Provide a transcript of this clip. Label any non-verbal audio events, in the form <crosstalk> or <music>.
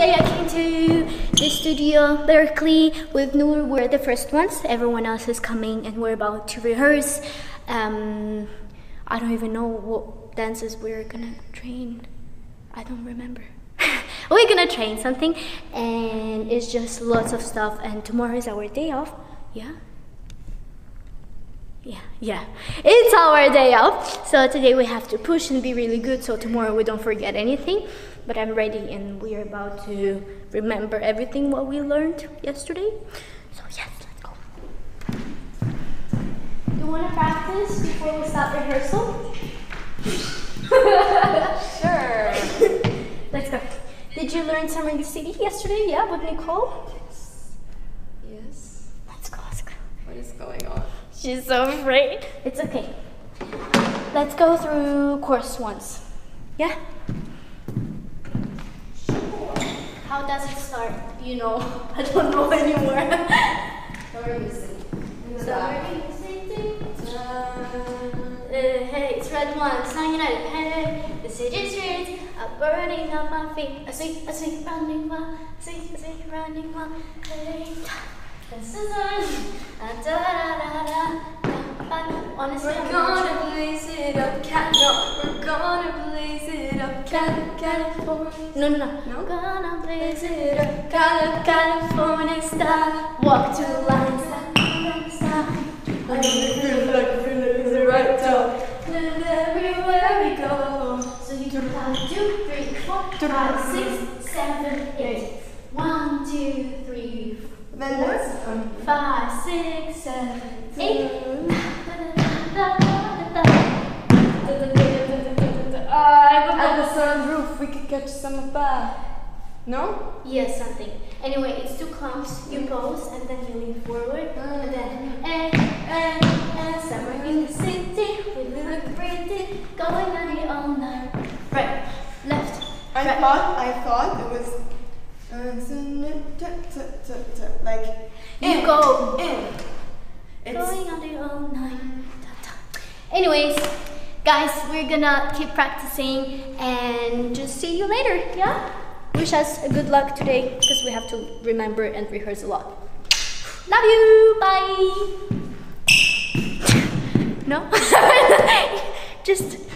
today I came to the studio Berkeley with Nour. We're the first ones. Everyone else is coming, and we're about to rehearse. Um, I don't even know what dances we're gonna train. I don't remember. <laughs> we're gonna train something, and it's just lots of stuff. And tomorrow is our day off. Yeah. Yeah, yeah. It's our day off. So today we have to push and be really good so tomorrow we don't forget anything. But I'm ready and we're about to remember everything what we learned yesterday. So yes, let's go. You want to practice before we start rehearsal? <laughs> Sure. Let's go. Did you learn Summer in the City yesterday? Yeah, with Nicole? Yes. yes Let's go, let's go. What is going on? She's so afraid. It's okay. Let's go through course once. Yeah? How does it start? You know, <laughs> I don't know anymore. Sorry, listen. Sorry, Uh, hey, it's RedOne, Sound United. Hey, the city streets are burning up my feet. A sweet, a sweet running wild, sweet, sweet running wild. Hey, this is on. Da da da da da. Honestly, We're I'm not sure. gonna blaze it up, cat. No, we're gonna blaze it up, cat. California. No, no, no. No? Gonna blaze it up, Cali- California style. Walk two lines, California style. I feel like, feel like it's the right time. And everywhere we go. So you can count two, three, four, five, six, seven, eight. One, two, three, Then that's um, five, six, seven, eight. At the sunroof, we could catch some of that. No? Yes, something. Anyway, it's two clumps. You pose and then you lean forward and then eh, eh, eh, somewhere in the city, we look pretty, going on the all night. Right, left, I right. thought, I thought it was. Uh, like. You in, go. In. It's. Going on night. Da, da. Anyways, guys, we're gonna keep practicing and just see you later. Yeah. Wish us a good luck today because we have to remember and rehearse a lot. Love you. Bye. <laughs> No. <laughs> just.